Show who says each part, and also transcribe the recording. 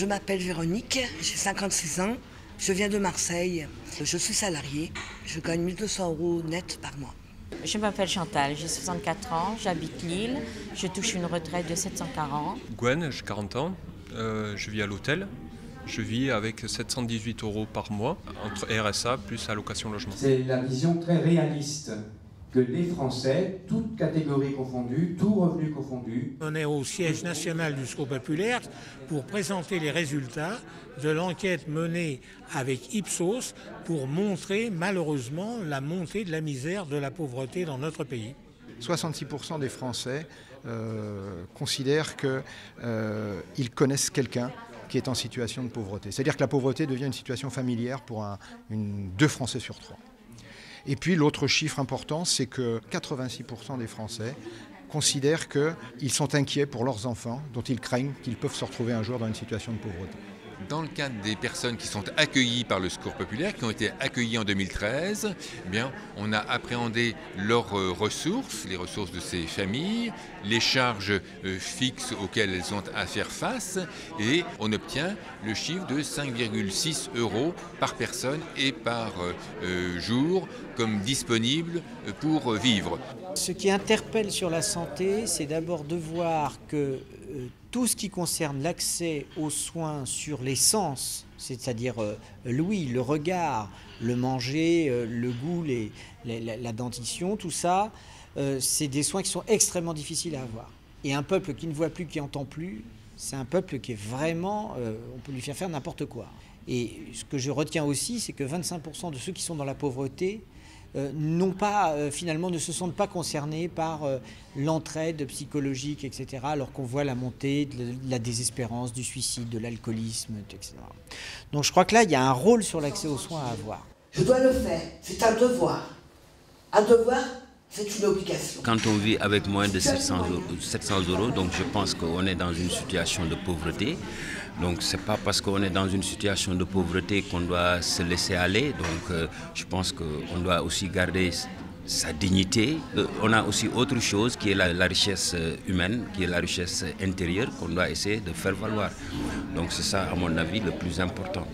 Speaker 1: Je m'appelle Véronique, j'ai 56 ans, je viens de Marseille, je suis salariée, je gagne 1200 euros net par mois.
Speaker 2: Je m'appelle Chantal, j'ai 64 ans, j'habite Lille, je touche une retraite de 740.
Speaker 3: Gwen, j'ai 40 ans, euh, je vis à l'hôtel. Je vis avec 718 euros par mois entre RSA plus allocation logement.
Speaker 4: C'est la vision très réaliste que les Français, toutes catégories confondues, tous revenus confondus.
Speaker 5: On est au siège national du Secours populaire pour présenter les résultats de l'enquête menée avec Ipsos pour montrer malheureusement la montée de la misère, de la pauvreté dans notre pays.
Speaker 6: 66% des Français euh, considèrent qu'ils euh, connaissent quelqu'un qui est en situation de pauvreté. C'est-à-dire que la pauvreté devient une situation familière pour un, une, deux Français sur trois. Et puis l'autre chiffre important, c'est que 86% des Français considèrent qu'ils sont inquiets pour leurs enfants, dont ils craignent qu'ils peuvent se retrouver un jour dans une situation de pauvreté
Speaker 7: dans le cadre des personnes qui sont accueillies par le Secours populaire, qui ont été accueillies en 2013, eh bien, on a appréhendé leurs euh, ressources, les ressources de ces familles, les charges euh, fixes auxquelles elles ont à faire face, et on obtient le chiffre de 5,6 euros par personne et par euh, jour comme disponible pour vivre.
Speaker 8: Ce qui interpelle sur la santé, c'est d'abord de voir que tout ce qui concerne l'accès aux soins sur les sens, c'est-à-dire euh, l'ouïe, le regard, le manger, euh, le goût, la, dentition, tout ça, euh, c'est des soins qui sont extrêmement difficiles à avoir. Et un peuple qui ne voit plus, qui n'entend plus, c'est un peuple qui est vraiment, on peut lui faire faire n'importe quoi. Et ce que je retiens aussi, c'est que 25% de ceux qui sont dans la pauvreté non pas, euh, finalement, ne se sentent pas concernés par euh, l'entraide psychologique, etc., alors qu'on voit la montée de la désespérance, du suicide, de l'alcoolisme, etc. Donc je crois que là, il y a un rôle sur l'accès aux soins à avoir.
Speaker 1: Je dois le faire, c'est un devoir. Un devoir, c'est une obligation.
Speaker 9: Quand on vit avec moins de 700 euros, 700 euros donc je pense qu'on est dans une situation de pauvreté. Donc c'est pas parce qu'on est dans une situation de pauvreté qu'on doit se laisser aller. Donc euh, je pense qu'on doit aussi garder sa dignité. Euh, on a aussi autre chose qui est la, la, richesse euh, humaine, qui est la richesse intérieure qu'on doit essayer de faire valoir. Donc c'est ça, à mon avis, le plus important.